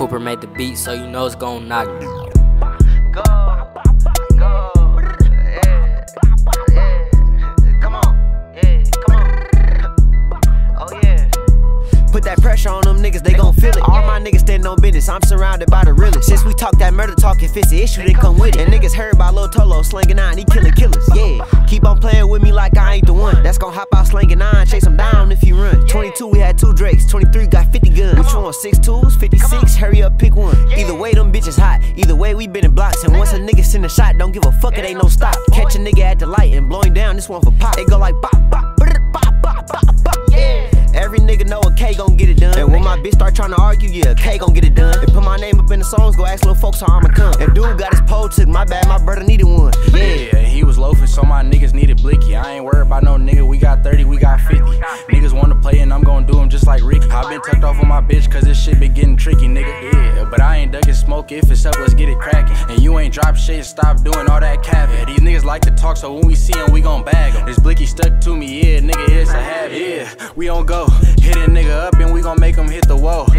Hooper made the beat, so you know it's gon' knock. Go, go, yeah, yeah. Come on, yeah, come on. Oh yeah. Put that pressure on them niggas, they gon' feel it. All my niggas stand on business, I'm surrounded by the realest. Since we talk that murder talk, if it's an issue, then come with it. And niggas heard about Lil Tolo slanging nine, he killing killers. Yeah, keep on playing with me like I ain't the one. That's gon' hop out slanging nine, chase him down. 22, we had two Drakes, 23 got 50 guns. Which one? Six tools, 56, hurry up, pick one. Either way, them bitches hot. Either way, we been in blocks. And once a nigga send a shot, don't give a fuck, it ain't no stop. Catch a nigga at the light and blowing down, this one for pop. They go like bop, bop, brr, bop, bop, bop, bop, yeah. Every nigga know a K gon' get it done. And when my bitch start tryna argue, yeah, K gon' get it done. And put my name up in the songs, go ask little folks how I'ma come. And dude got his pole took, my bad, my brother needed one. Yeah. Yeah, he was loafing, so my niggas needed blicky. I ain't worried about no nigga, we got 30, we been tucked off with my bitch, cause this shit been getting tricky, nigga. Yeah, but I ain't ducking smoke, if it's up, let's get it cracking. And you ain't drop shit, stop doing all that capping. Yeah, these niggas like to talk, so when we see them, we gon' bag 'em. This blicky stuck to me, yeah, nigga, it's a habit. Yeah, we on go. Hit a nigga up and we gon' make him hit the wall.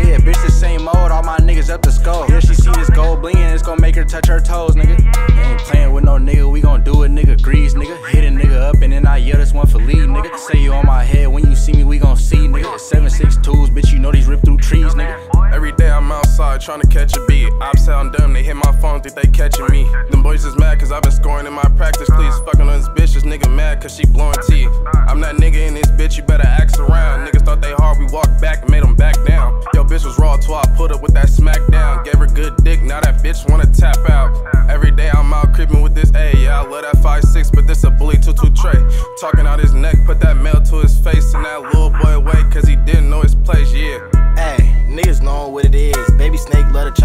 Outside trying to catch a beat. I sound dumb, they hit my phone, think they catching me. Them boys is mad cause I've been scoring in my practice. Please fucking on this bitch, this nigga mad cause she blowing teeth. I'm that nigga in this bitch, you better ask around. Niggas thought they hard, we walked back made them back down. Yo, bitch was raw till I put up with that smack down. Gave her good dick, now that bitch wanna tap out. Every day I'm out creeping with this A. Yeah, I love that 5'6, but this a bully 2-2 tray. Talking out his neck, put that mail to his face, and that little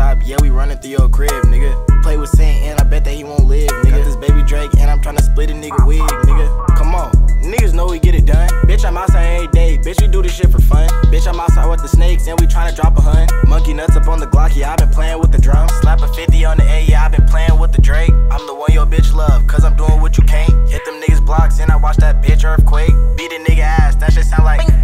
snake love to chop, yeah, we running through your crib, nigga. Play with Saint and I bet that he won't live, nigga. Got this baby Drake and I'm trying to split a nigga wig, nigga. Come on, niggas know we get it done. Bitch, I'm outside every day, bitch, we do this shit for fun. Bitch, I'm outside with the snakes and we trying to drop a hun. Monkey nuts up on the Glock, yeah, I been playing with the drum. Slap a 50 on the A, yeah, I been playing with the Drake. I'm the one your bitch love, cause I'm doing what you can't. Hit them niggas blocks and I watch that bitch earthquake. Beat a nigga ass, that shit sound like.